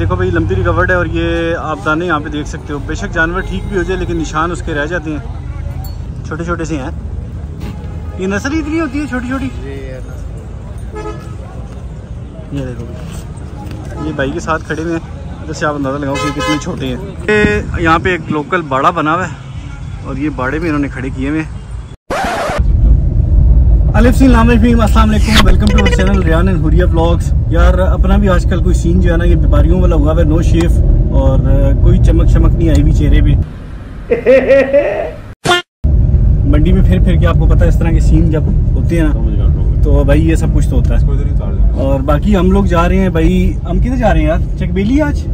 देखो भाई लंबी रिकवर्ड है और ये आप दाने यहाँ पे देख सकते हो। बेशक जानवर ठीक भी हो जाए लेकिन निशान उसके रह जाते हैं। छोटे छोटे से हैं। ये नस्ल इतनी होती है छोटी छोटी ये देखो भाई। ये भाई के साथ खड़े हुए हैं। जैसे आप अंदाज़ा लगाओ कि कितने छोटे हैं। ये यहाँ पे एक लोकल बाड़ा बना हुआ है और ये बाड़े भी इन्होंने खड़े किए हुए हैं। अस्सलाम welcome to our channel Riyan and Huriya blogs यार अपना भी आजकल कोई सीन जो है ना ये बीमारियों वाला हुआ है नो शेफ और कोई चमक चमक नहीं आई हुई चेहरे पे। मंडी में फिर फिर के आपको पता है इस तरह के सीन जब होते हैं ना? तो भाई ये सब कुछ तो होता है। और बाकी हम लोग जा रहे हैं भाई हम किधर जा रहे हैं यार? चकबेली आज?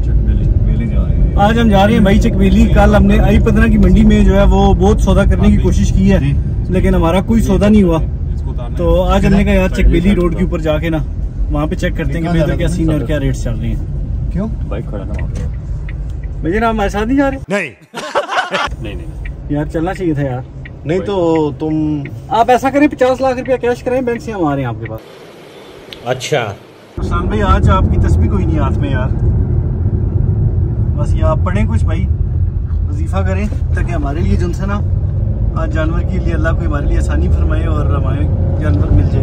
आज हम जा रहे हैं भाई चकबेली। कल हमने आई पतना की मंडी में जो है वो बहुत सौदा करने की कोशिश की है लेकिन हमारा कोई सौदा नहीं हुआ। तो आज हमने कहा यार चकबेली रोड के ऊपर जाके ना वहाँ पे चेक करते हैं कि बेहतर क्या सीन और क्या रेट्स चल रही हैं। क्यों? बाइक खड़ा था भैया ना हमारे साथ नहीं जा रहे? नहीं। नहीं नहीं यार चलना चाहिए था यार। नहीं तो तुम आप ऐसा करें पचास लाख रुपया कैश करें बैंक से हम आ रहे हैं आपके पास। अच्छा। शान भाई आज आपकी तस्वीर कोई नहीं हाथ में यार। बस ये आप पढ़ें कुछ भाई। वजीफा करें ताकि हमारे लिए जो ना आज जानवर के लिए अल्लाह को हमारे लिए आसानी फरमाए और हमारे जानवर मिल जाए।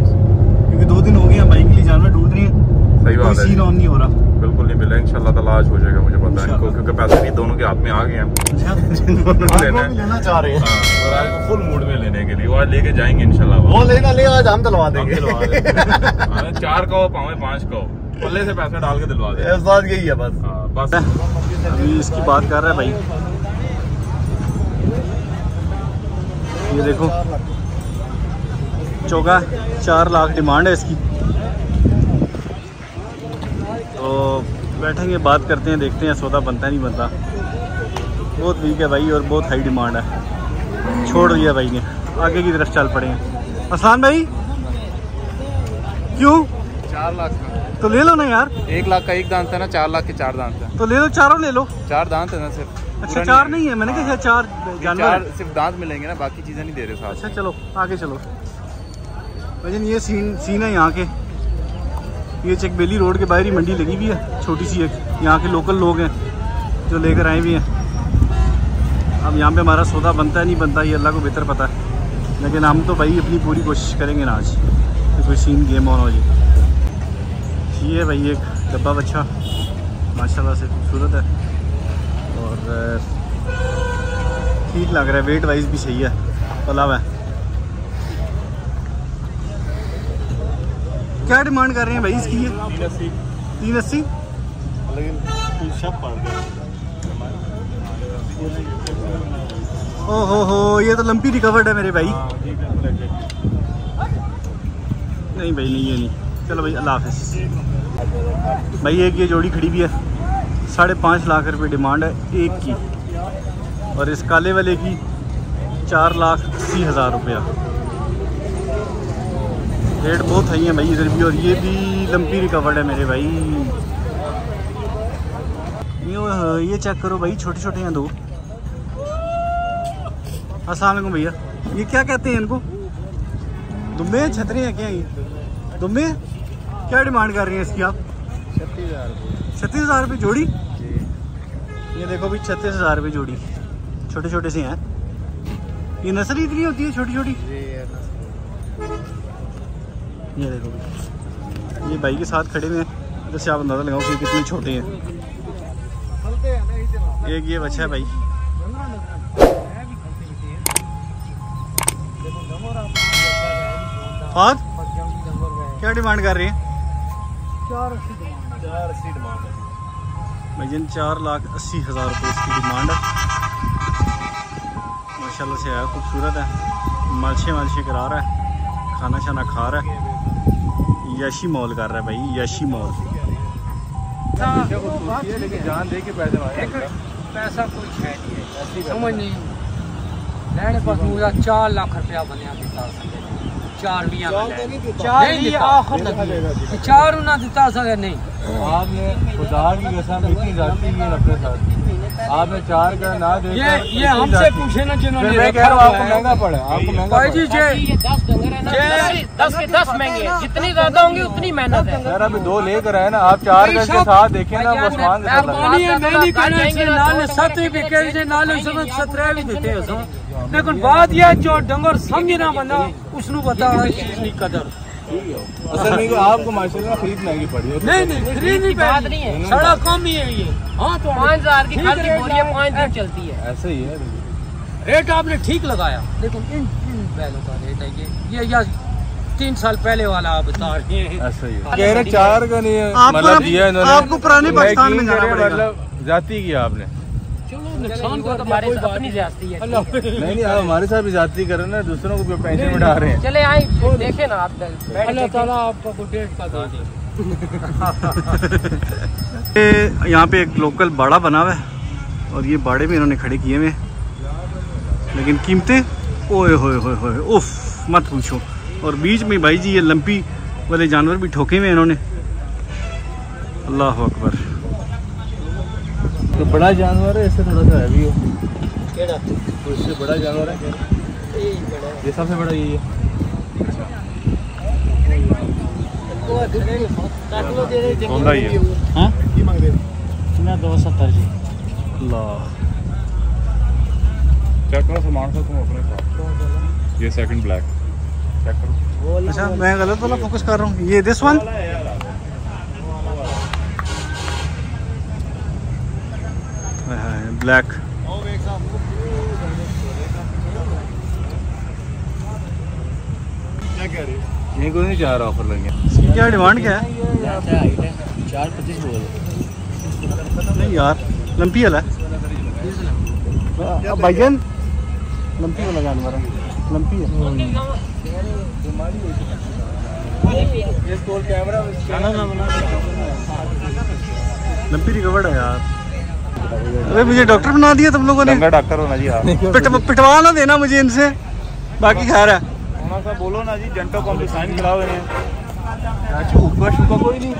क्योंकि दो दिन हो गए हमारे के लिए जानवर ढूंढ रहे हैं। सही बात है सीन ऑन नहीं हो रहा। बिल्कुल नहीं मिला इंशाल्लाह ताला आज हो जाएगा मुझे पता है। इनको क्योंकि पैसे भी दोनों के हाथ में आ गए हैं। अच्छा। लेना लेना चाह रहे हैं। और आज फुल मूड में लेने के लिए। वो आज लेके जाएँगे इंशाल्लाह। वो लेना ले आज हम दिलवा देंगे। देंगे। हाँ, चार का हो पावे पाँच का हो पल्ले से पैसा डाल के दिलवा दे इस बात यही है बस। हाँ, बस। अभी इसकी बात कर रहा है भाई। ये देखो। चौका, चार लाख डिमांड है इसकी। तो बैठेंगे, बात करते हैं, देखते हैं, सौदा बनता नहीं बनता। बहुत वीक है भाई और बहुत हाई डिमांड है। छोड़ दिया भाई ने। आगे की तरफ़ चल पड़े हैं। आसान भाई? क्यों? चार लाख। का तो ले लो ना यार। एक लाख का एक दांत है ना चार लाख के चार दांत है। तो ले लो चारों ले लो। चार दांत है ना सिर्फ़। अच्छा चार नहीं है मैंने कहा चार जानवर सिर्फ़ दांत मिलेंगे ना बाकी चीज़ें नहीं दे रहे साथ। अच्छा चलो आगे चलो। भजन ये सीन सीन है यहाँ के। ये चकबेली रोड के बाहर ही मंडी लगी हुई है छोटी सी एक। यहाँ के लोकल लोग हैं जो लेकर आए हुए हैं। अब यहाँ पे हमारा सौदा बनता है नहीं बनता ये अल्लाह को बेहतर पता है। लेकिन हम तो भाई अपनी पूरी कोशिश करेंगे ना आज। कि कोई सीन गेम ऑन हो जाए। ये है भाई एक डब्बा बच्चा। माशाल्लाह से खूबसूरत है। और ठीक लग रहा है वेट वाइज भी सही है। पला है। क्या डिमांड कर रहे हैं भाई इसकी? ये तीन अस्सी? ओ हो हो ये तो लंपी रिकवर्ड है मेरे भाई। नहीं भाई नहीं ये नहीं। चलो भाई, अल्लाह हाफिज। भाई, एक ये जोड़ी खड़ी भी है। साढ़े पाँच लाख रुपए डिमांड है, एक की। और इस काले वाले की चार लाख अस्सी हज़ार रुपया। रेट बहुत हाई है भाई इधर भी, और ये भी लंपी रिकवर्ड है मेरे भाई। ये ये चेक करो भाई छोटे छोटे हैं दो। वालेकुम भैया? ये क्या कहते हैं इनको? दुम्बे छतरे हैं क्या ये? दुम्बे? क्या डिमांड कर रही है इसकी आप? छत्तीस हज़ार रुपये जोड़ी? ये देखो भाई छत्तीस हज़ार रुपये जोड़ी। छोटे छोटे से हैं। ये नस्ल इतनी होती है छोटी छोटी ये देखो भाई ये भाई के साथ खड़े हुए हैं। जैसे आप अंदाज़ा लगाओ कि कितने छोटे हैं। एक ये बच्चा है भाई। फाद क्या डिमांड कर रही हैं? भाई अस्सी चार लाख अस्सी हज़ार रुपये इसकी डिमांड है। माशाल्लाह से आया खूबसूरत है। मालशे मालशे करा रहा है। खाना शाना खा रहा है। यशी मॉल कर रहा है भाई यशी मॉल। जान दे के पैसा कुछ है नहीं। समझ नहीं। मैंने बस चार लाख रुपया बनया ਦਿੱਤਾ ਸਕੇ 4 ਵੀਆਂ ਦਾ ਚਾਰ ਨਹੀਂ ਦਿੱਤਾ ਆਖਰ ਲੱਗੀ ਤੇ ਚਾਰ ਉਹਨਾਂ ਦਿੱਤਾ ਸਕੇ ਨਹੀਂ आपने खुदा की कसम इतनी जाती है अपने साथ आपने चार का ना दे ये ये हमसे पूछे ना जिन्होंने मैं कह रहा हूँ आपको महँगा पड़े आपको महँगा भाई जी ये दस डंगर है ना दस के दस महँगे हैं। जितनी ज़्यादा होंगी उतनी मेहनत है। यार अभी दो लेकर आए ना आप चार गज के साथ देखें ना वो आसमान से मैं- लगा पानी है मैं नहीं कहना जाएँगे इसलिए ना, नाले दो सत टंगे भी के कह से नाले सब सत्रह भी देते हैं लेकिन बात यह है, जो डंगर समझ ना बंदा उसनु बता है चीज़ की कदर। असल में आपको माशाल्लाह खरीद महँगी पड़ी है। नहीं नहीं खरीद नहीं बात नहीं है। सड़ा कम ही है ये। हाँ तो पाँच हज़ार की खाल की बोरी है। पाँच दिन चलती है। ऐसे ही है। रेट आपने ठीक लगाया। लेकिन इन इन बैलों का रेट है ये। ये या तीन साल पहले वाला आप बता रहे हैं। ऐसे ही है। कह रहे चार का नहीं है। आपको मतलब ना- दिया इन्होंने आपको पुराने पाकिस्तान में जाना। मतलब जाती की आपने? नुकसान इनको कर तो हमारे अपनी ज्यादती है। नहीं नहीं आप हमारे साथ भी जाती कर रहे ना दूसरों को भी पेंशन में डाल रहे हैं। चले आए देखे ना आप अल्लाह ताला आपको डेट का दे दे ये यहाँ पे एक लोकल बाड़ा बना हुआ है और ये बाड़े में इन्होंने खड़े किए हुए हैं। लेकिन कीमतें ओए होए होए होए उफ मत पूछो। और बीच में भाई जी ये लंपी वाले जानवर भी ठोके हुए इन्होंने। अल्लाह अकबर। तो बड़ा जानवर है इससे थोड़ा सा हैवी हो। तो इससे बड़ा जानवर है ये सबसे बड़ा यही है। ही है हाँ। मैं दो सत्तर जी। अल्लाह चेक करो सामान सा तुम अपने साथ। ये सेकंड ब्लैक चेक करो अच्छा मैं गलत वाला फोकस कर रहा हूँ। ये दिस वन ब्लैक क्या कह नहीं चाह रहा ऑफ़र लगे क्या डिमांड क्या है? चार पच्चीस बोल नहीं यार लंपी वाला है। भाईजान लंपी वाला जानवर है लंपी है। लंपी रिकवर्ड है यार। अरे मुझे डॉक्टर बना दिया तुम लोगों ने। डॉक्टर होना जी पिट, पिटवा ना देना मुझे इनसे। बाकी खैर है। बोलो ना जी जंटो कॉम्प्लेक्स साइन कराओ इन्हें ऊपर शुका कोई नहीं।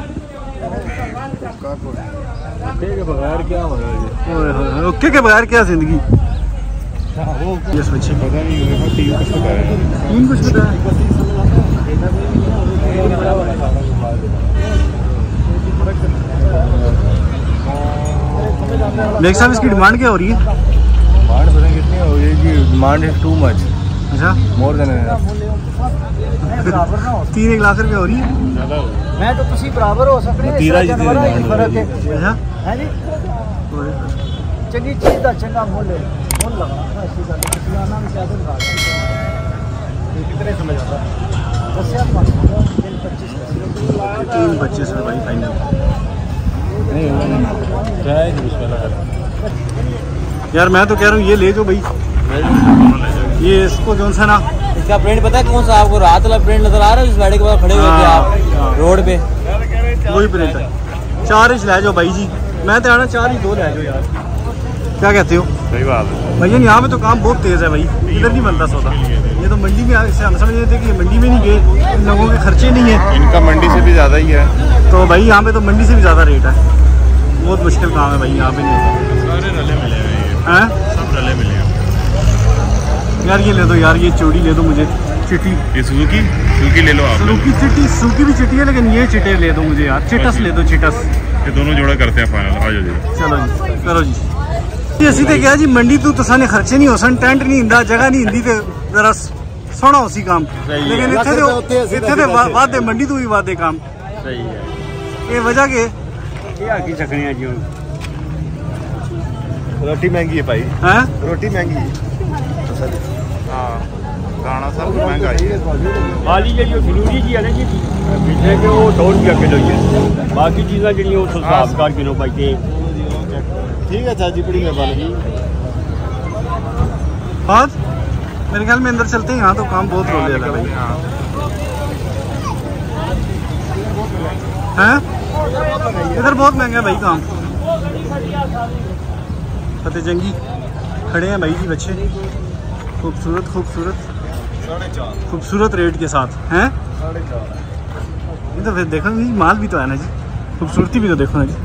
बगैर क्या होगा ये ओए होए होए, ओके के बगैर क्या ज़िंदगी? यस बच्चे। पता नहीं देखो टीम कुछ बताया। मेरे साहब इसकी डिमांड क्या हो रही है? डिमांड पता कितनी हो गई कि डिमांड इज़ टू मच अच्छा। मोर देन तीन एक लाख रुपए हो रही है? मैं तो तुसी बराबर हो सकते हैं तीरा जी फ़र्क है। अच्छा। है जी? चंगी चीज़ का चंगा है। मुੱਲ लगा ऐसी गल है? खिलाना भी ज़्यादा लगा कितने समझ आता मानो दिन पच्चीस। तीन पच्चीस में भाई फाइनल नहीं नहीं क्या है यार मैं तो कह रहा हूँ ये ले जो भाई। ये इसको जो सा ना इसका प्रिंट पता है कौन सा? आपको रात वाला प्रिंट नज़र आ रहा है जिस गाड़ी के पास खड़े हुए थे हाँ, आप रोड पे। वही प्रिंट है। चार इंच ले जाओ भाई जी। मैं तो आना चार ही दो ले जाओ यार। क्या कहते हो? सही बात है। भैया यहाँ पे तो काम बहुत तेज है भाई। इधर नहीं बनता सौदा। ये तो मंडी में हम समझ रहे थे कि मंडी में नहीं गए। इन लोगों के खर्चे नहीं है। इनका मंडी से भी ज़्यादा ही है। तो भाई यहाँ पे तो मंडी से भी ज़्यादा रेट है। बहुत मुश्किल काम है भाई यहाँ पे नहीं सारे रले मिले हैं सब रले मिले हैं। यार ये ले दो यार ये चूड़ी ले दो मुझे। चिटी ये सुजुकी सुजुकी ले लो आप। सुजुकी चिटी सुजुकी भी चिटी है लेकिन ये चिटे ले दो मुझे यार। चिटस हाँ ले दो चिटस ये दोनों जोड़ा करते हैं फाइनल आ जाओ जी। चलो जी करो जी। ये सीधे क्या जी मंडी तू तो साने खर्चे नहीं हो सन टेंट नहीं हिंदा जगह नहीं हिंदी ते जरा सोना उसी काम। लेकिन इतने इतने वादे मंडी तू ही वादे काम। सही है। ਵਾ- ਵਾਧੇ ਮੰਡੀ ਤੋਂ ਵੀ ਵਾਧੇ ਕੰਮ ਸਹੀ ਹੈ ਇਹ ਵਜ੍ਹਾ ਕਿ ਇਹ ਆ ਕੀ ਚੱਕਣੀਆਂ ਜੀ ਹੁਣ ਰੋਟੀ ਮਹਿੰਗੀ ਹੈ ਭਾਈ ਹੈ ਰੋਟੀ ਮਹਿੰਗੀ ਹੈ हाँ दाना सब महंगा ही है ਖਾਲੀ ਜਿਹੜੀ ਉਹ ਜ਼ਰੂਰੀ ਜੀ ਹੈ ਨਾ ਜੀ ਪਿੱਛੇ ਕਿ ਉਹ 100 ਰੁਪਏ ਕਿਲੋ ਹੀ ਹੈ ਬਾਕੀ ਚੀਜ਼ਾਂ ਜਿਹੜੀਆਂ ਉਹ ਹਿਸਾਬ ਕਰ ਕਿਲੋ ਪਾਈਏ ठीक है चाची बड़ी मेहरबानी बात मेरे ख्याल में अंदर चलते हैं यहाँ तो काम बहुत रोले वाला है भाई हैं इधर बहुत महँगा है भाई काम। फतेह जंगी खड़े हैं भाई जी बच्चे। खूबसूरत खूबसूरत। खूबसूरत रेट के साथ, हैं? तो फिर देखो माल भी तो है ना जी। खूबसूरती भी तो देखो ना जी।